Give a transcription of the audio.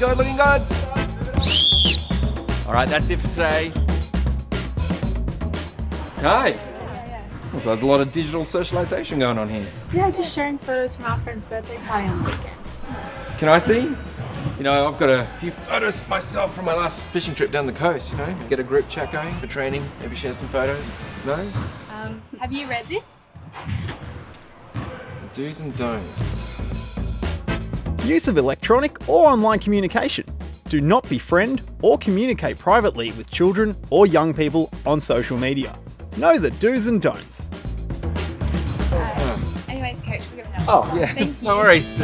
good, looking good. All right, that's it for today. Hi. So there's a lot of digital socialization going on here. Yeah, just sharing photos from our friend's birthday party on the weekend. Can I see? You know, I've got a few photos myself from my last fishing trip down the coast, you know? Get a group chat going for training, maybe share some photos. No? Um, have you read this? Do's and don'ts. Use of electronic or online communication. Do not befriend or communicate privately with children or young people on social media. Know the do's and don'ts. Uh, anyways, coach, we're gonna know. Oh, yeah. Thank you. no worries.